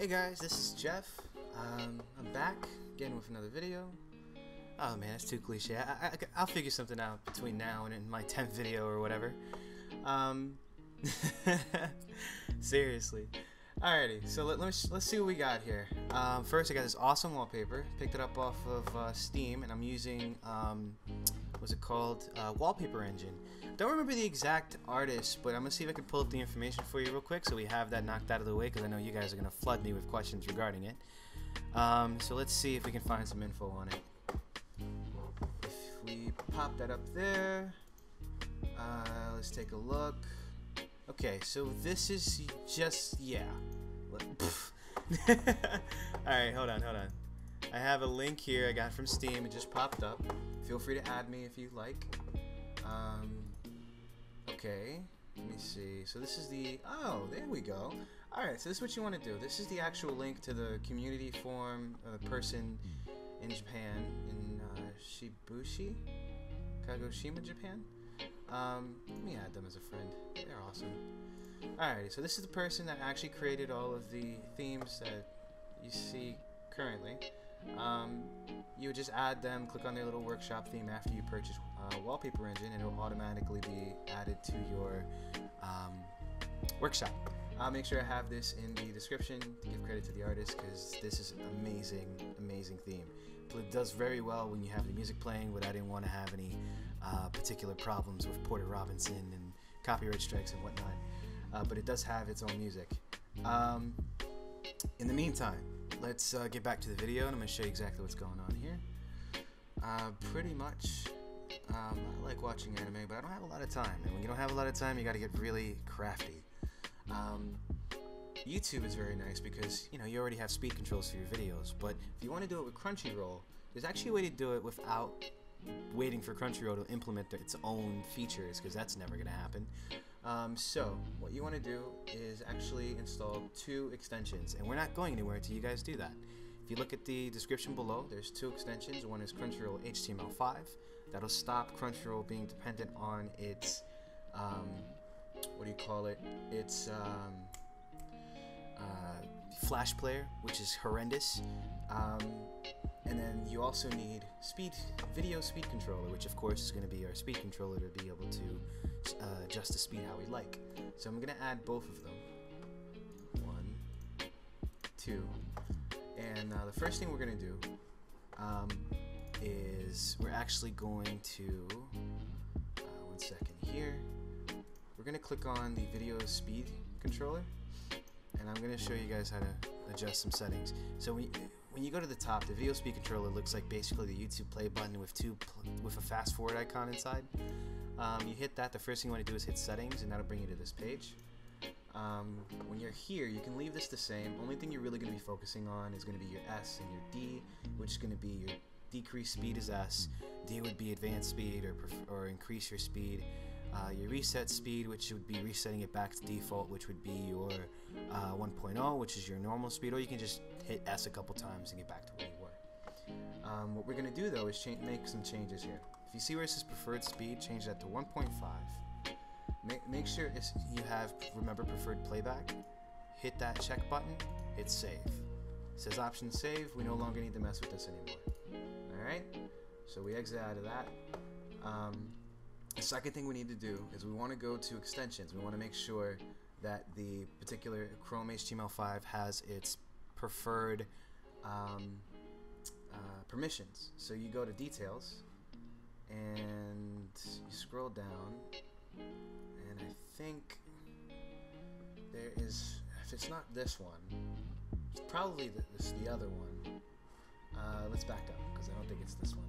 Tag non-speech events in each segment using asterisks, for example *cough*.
Hey guys, this is Jeff. Um, I'm back again with another video. Oh man, that's too cliche. I, will figure something out between now and in my 10th video or whatever. Um, *laughs* seriously. Alrighty, so let, us let's see what we got here. Um, first, I got this awesome wallpaper. Picked it up off of uh, Steam, and I'm using um, what's it called? Uh, Wallpaper Engine. Don't remember the exact artist, but I'm gonna see if I can pull up the information for you real quick, so we have that knocked out of the way, because I know you guys are gonna flood me with questions regarding it. Um, so let's see if we can find some info on it. If we pop that up there, uh, let's take a look. Okay, so this is just yeah. *laughs* Alright, hold on, hold on. I have a link here I got from Steam. It just popped up. Feel free to add me if you like. Um, okay. Let me see. So this is the... Oh, there we go. Alright, so this is what you want to do. This is the actual link to the community forum uh, person in Japan, in uh, Shibushi? Kagoshima, Japan? Um, let me add them as a friend. Awesome. Alrighty, so this is the person that actually created all of the themes that you see currently. Um, you would just add them, click on their little workshop theme after you purchase uh, Wallpaper Engine, and it will automatically be added to your um, workshop. I'll make sure I have this in the description to give credit to the artist because this is an amazing, amazing theme. It does very well when you have the music playing, but I didn't want to have any uh, particular problems with Porter Robinson and copyright strikes and whatnot. Uh, but it does have its own music. Um, in the meantime, let's uh, get back to the video and I'm going to show you exactly what's going on here. Uh, pretty much, um, I like watching anime, but I don't have a lot of time. And when you don't have a lot of time, you got to get really crafty. Um, YouTube is very nice because, you know, you already have speed controls for your videos. But if you want to do it with Crunchyroll, there's actually a way to do it without waiting for Crunchyroll to implement its own features because that's never going to happen. Um, so what you want to do is actually install two extensions and we're not going anywhere until you guys do that. If you look at the description below, there's two extensions. One is Crunchyroll HTML5. That'll stop Crunchyroll being dependent on its, um, what do you call it? Its um, uh, Flash player, which is horrendous. Um, and then you also need speed video speed controller, which of course is going to be our speed controller to be able to uh, adjust the speed how we like. So I'm going to add both of them. One, two, and uh, the first thing we're going to do um, is we're actually going to uh, one second here. We're going to click on the video speed controller, and I'm going to show you guys how to adjust some settings. So we when you go to the top, the video speed controller looks like basically the YouTube play button with two with a fast forward icon inside. Um, you hit that, the first thing you want to do is hit settings, and that'll bring you to this page. Um, when you're here, you can leave this the same. Only thing you're really going to be focusing on is going to be your S and your D, which is going to be your decrease speed is S, D would be advanced speed or, or increase your speed, uh, your reset speed, which would be resetting it back to default, which would be your uh, 1.0, which is your normal speed, or you can just hit S a couple times and get back to where you were. Um, what we're going to do though is make some changes here. If you see where it says preferred speed, change that to 1.5. Make, make sure you have, remember, preferred playback. Hit that check button, hit save. It says option save, we no longer need to mess with this anymore. Alright? So we exit out of that. Um, the second thing we need to do is we want to go to extensions. We want to make sure that the particular Chrome HTML5 has its preferred um, uh, permissions. So you go to details and you scroll down and I think there is, if it's not this one, it's probably the, this, the other one. Uh, let's back up because I don't think it's this one.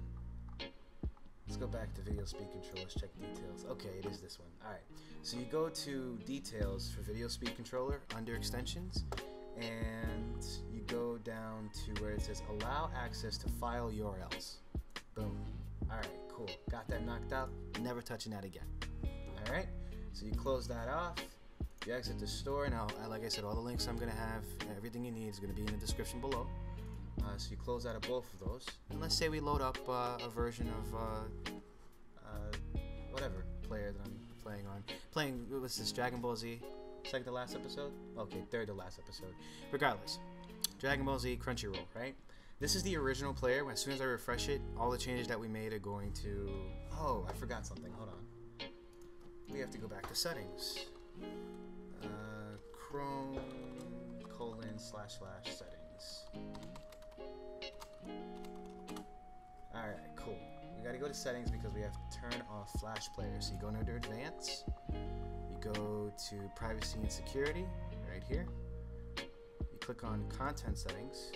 Let's go back to video speed control. Let's check details. Okay, it is this one. Alright, so you go to details for video speed controller under extensions and you go down to where it says allow access to file URLs. Boom. Alright, cool. Got that knocked out. Never touching that again. Alright, so you close that off. You exit the store. Now, like I said, all the links I'm going to have, everything you need is going to be in the description below. Uh, so you close out of both of those. And let's say we load up uh, a version of uh, uh, whatever player that I'm playing on. Playing, what's this, Dragon Ball Z? Second to last episode? Okay, third to last episode. Regardless, Dragon Ball Z Crunchyroll, right? This is the original player. As soon as I refresh it, all the changes that we made are going to. Oh, I forgot something. Hold on. We have to go back to settings. Uh, Chrome colon slash slash settings. Alright, cool. We gotta go to settings because we have to turn off Flash Player. So you go under Advanced, you go to Privacy and Security, right here. You click on Content Settings,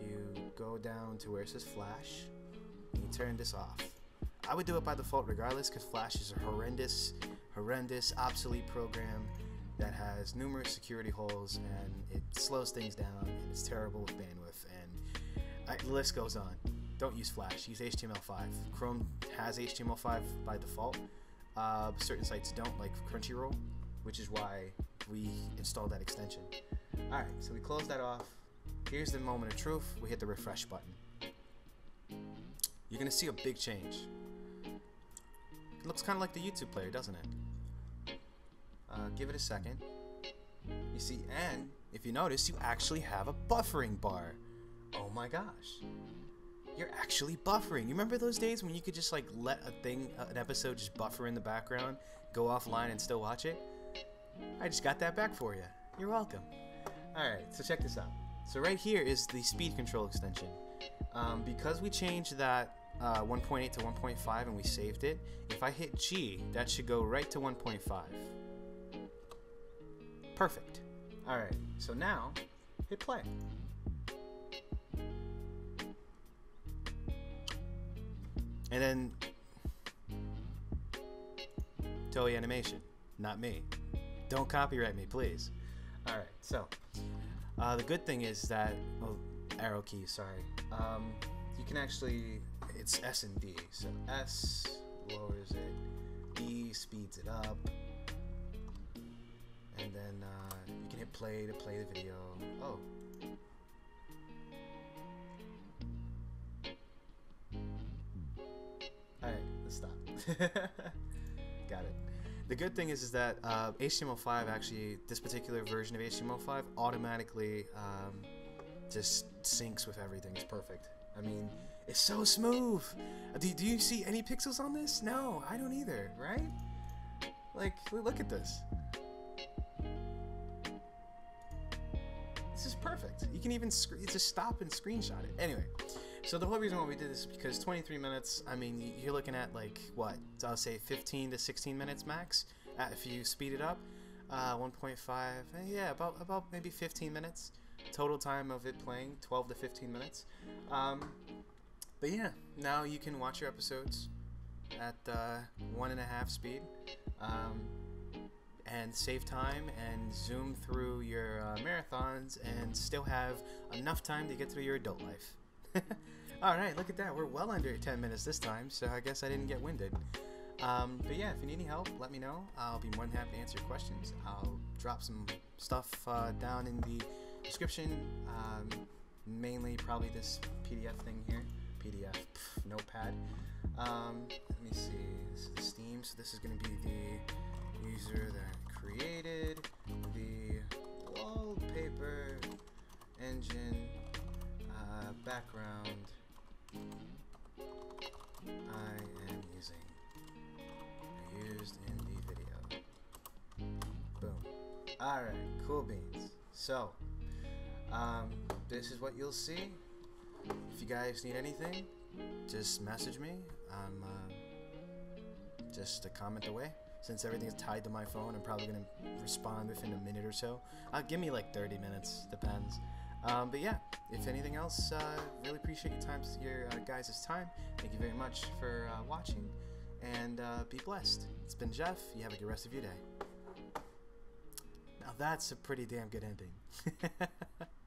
you go down to where it says Flash, and you turn this off. I would do it by default regardless because Flash is a horrendous, horrendous, obsolete program that has numerous security holes and it slows things down and it's terrible with bandwidth and I, the list goes on. Don't use Flash. Use HTML5. Chrome has HTML5 by default. Uh, certain sites don't, like Crunchyroll, which is why we installed that extension. All right, so we close that off. Here's the moment of truth. We hit the refresh button. You're gonna see a big change. It looks kind of like the YouTube player, doesn't it? Uh, give it a second. You see, and if you notice, you actually have a buffering bar. Oh my gosh. You're actually buffering. You remember those days when you could just like let a thing, uh, an episode just buffer in the background, go offline and still watch it? I just got that back for you. You're welcome. Alright, so check this out. So right here is the speed control extension. Um, because we changed that uh, 1.8 to 1.5 and we saved it, if I hit G, that should go right to 1.5. Perfect. Alright, so now hit play. And then Toei Animation, not me. Don't copyright me, please. Alright, so uh, the good thing is that, oh, arrow key, sorry. Um, you can actually, it's S and D. So S lowers it, D speeds it up, and then uh, you can hit play to play the video. Oh. *laughs* Got it. The good thing is, is that uh, HTML5 actually, this particular version of HTML5 automatically um, just syncs with everything. It's perfect. I mean, it's so smooth. Do, do you see any pixels on this? No, I don't either, right? Like, look at this. This is perfect. You can even just stop and screenshot it. Anyway, so the whole reason why we did this is because 23 minutes, I mean, you're looking at like, what, I'll say 15 to 16 minutes max uh, if you speed it up. Uh, 1.5, eh, yeah, about, about maybe 15 minutes. Total time of it playing, 12 to 15 minutes. Um, but yeah, now you can watch your episodes at uh, one and a half speed. Um, and save time and zoom through your uh, marathons and still have enough time to get through your adult life. *laughs* Alright, look at that. We're well under 10 minutes this time, so I guess I didn't get winded. Um, but yeah, if you need any help, let me know. I'll be more than happy to answer questions. I'll drop some stuff uh, down in the description. Um, mainly probably this PDF thing here. PDF, pff, notepad. Um, let me see. This is Steam, so this is going to be the user that created the wallpaper engine uh, background I am using. Used in the video. Boom. Alright, cool beans. So, um, this is what you'll see. If you guys need anything, just message me. I'm uh, just a comment away. Since everything is tied to my phone, I'm probably going to respond within a minute or so. Uh, give me like 30 minutes, depends. Um, but yeah, if anything else, uh, really appreciate your time, your uh, guys' time. Thank you very much for uh, watching, and uh, be blessed. It's been Jeff. You have a good rest of your day. Now that's a pretty damn good ending. *laughs*